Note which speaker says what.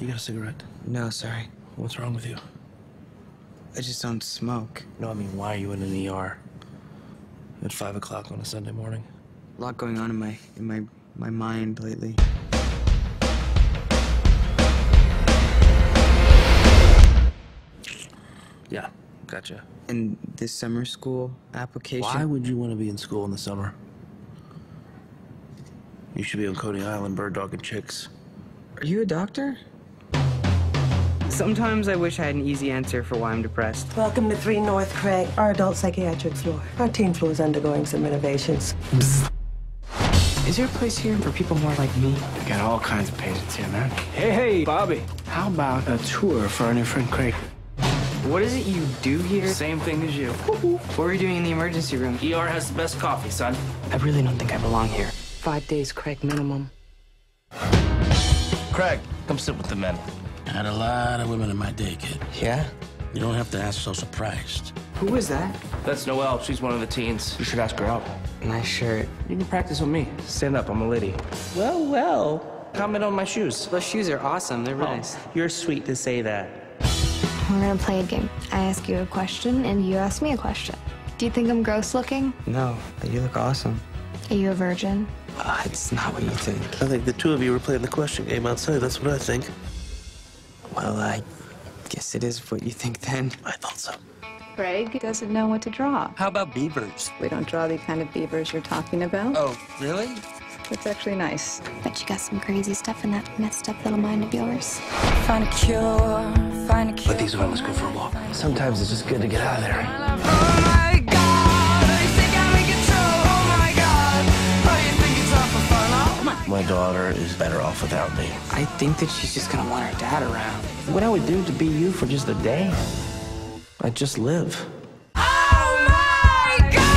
Speaker 1: You got a cigarette?
Speaker 2: No, sorry.
Speaker 1: What's wrong with you?
Speaker 2: I just don't smoke.
Speaker 1: No, I mean, why are you in an ER? At five o'clock on a Sunday morning?
Speaker 2: A lot going on in my in my my mind lately.
Speaker 1: Yeah, gotcha.
Speaker 2: And this summer school application.
Speaker 1: Why would you want to be in school in the summer? You should be on Coney Island bird dogging chicks.
Speaker 2: Are you a doctor? Sometimes I wish I had an easy answer for why I'm depressed.
Speaker 3: Welcome to 3 North Craig, our adult psychiatric floor. Our teen floor is undergoing some renovations.
Speaker 2: Is there a place here for people more like me?
Speaker 4: We got all kinds of patients here, man. Hey, hey, Bobby. How about a tour for our new friend Craig?
Speaker 2: What is it you do here?
Speaker 4: Same thing as you.
Speaker 2: What were you doing in the emergency room?
Speaker 4: ER has the best coffee, son.
Speaker 2: I really don't think I belong here. Five days, Craig, minimum.
Speaker 1: Craig, come sit with the men. I had a lot of women in my day, kid.
Speaker 2: Yeah?
Speaker 1: You don't have to ask so surprised.
Speaker 2: Who is that?
Speaker 4: That's Noelle. She's one of the teens. You should ask her out.
Speaker 2: Nice shirt.
Speaker 4: You can practice with me. Stand up. I'm a lady.
Speaker 2: Well, well.
Speaker 4: Comment on my shoes.
Speaker 2: Those shoes are awesome. They're really nice.
Speaker 4: You're sweet to say that.
Speaker 5: We're gonna play a game. I ask you a question and you ask me a question. Do you think I'm gross looking?
Speaker 2: No, but you look awesome.
Speaker 5: Are you a virgin?
Speaker 2: Uh, it's not what you think.
Speaker 1: I think the two of you were playing the question game outside. That's what I think.
Speaker 2: Well, I guess it is what you think then.
Speaker 1: I thought so.
Speaker 6: Craig doesn't know what to draw.
Speaker 2: How about beavers?
Speaker 6: We don't draw the kind of beavers you're talking about.
Speaker 2: Oh, really?
Speaker 6: It's actually nice.
Speaker 5: Bet you got some crazy stuff in that messed up little mind of yours.
Speaker 7: Find a cure, find a cure.
Speaker 1: Let these fellas go for a walk. Sometimes it's just good to get out of there. Daughter is better off without me.
Speaker 2: I think that she's just gonna want her dad around.
Speaker 4: What I would do to be you for just a day, I'd just live.
Speaker 7: my god,